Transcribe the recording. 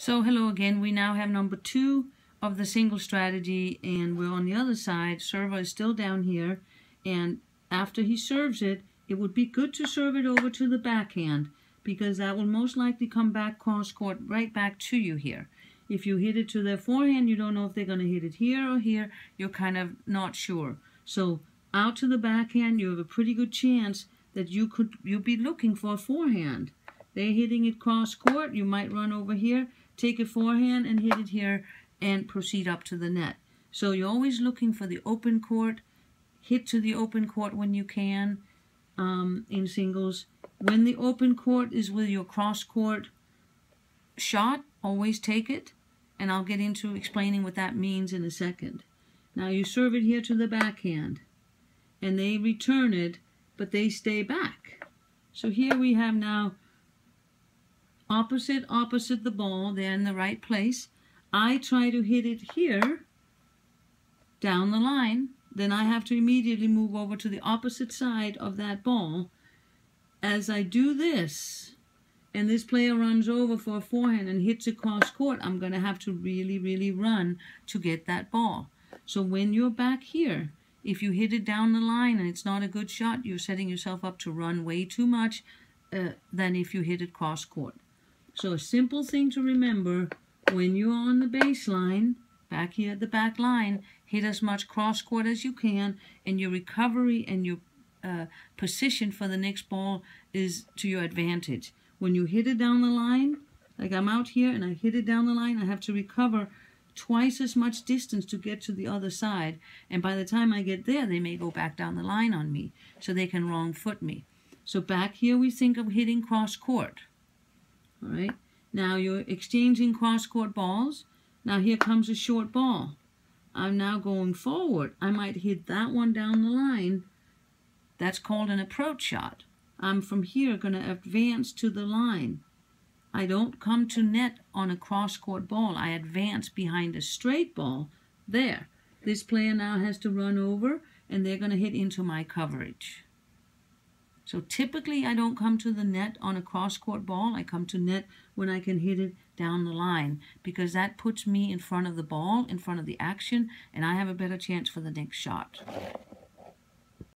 So hello again. We now have number two of the single strategy and we're on the other side. Server is still down here and after he serves it, it would be good to serve it over to the backhand because that will most likely come back cross court right back to you here. If you hit it to their forehand, you don't know if they're going to hit it here or here. You're kind of not sure. So out to the backhand, you have a pretty good chance that you could you'll be looking for a forehand. They're hitting it cross court. You might run over here take a forehand and hit it here and proceed up to the net. So you're always looking for the open court, hit to the open court when you can um, in singles. When the open court is with your cross court shot, always take it. And I'll get into explaining what that means in a second. Now you serve it here to the backhand. And they return it, but they stay back. So here we have now opposite, opposite the ball. They're in the right place. I try to hit it here, down the line. Then I have to immediately move over to the opposite side of that ball. As I do this, and this player runs over for a forehand and hits it cross court, I'm going to have to really, really run to get that ball. So when you're back here, if you hit it down the line and it's not a good shot, you're setting yourself up to run way too much uh, than if you hit it cross court. So a simple thing to remember, when you're on the baseline, back here at the back line, hit as much cross court as you can, and your recovery and your uh, position for the next ball is to your advantage. When you hit it down the line, like I'm out here and I hit it down the line, I have to recover twice as much distance to get to the other side. And by the time I get there, they may go back down the line on me, so they can wrong foot me. So back here we think of hitting cross court. All right. Now you're exchanging cross-court balls. Now here comes a short ball. I'm now going forward. I might hit that one down the line. That's called an approach shot. I'm from here going to advance to the line. I don't come to net on a cross-court ball. I advance behind a straight ball. There. This player now has to run over, and they're going to hit into my coverage. So typically I don't come to the net on a cross-court ball. I come to net when I can hit it down the line because that puts me in front of the ball, in front of the action, and I have a better chance for the next shot.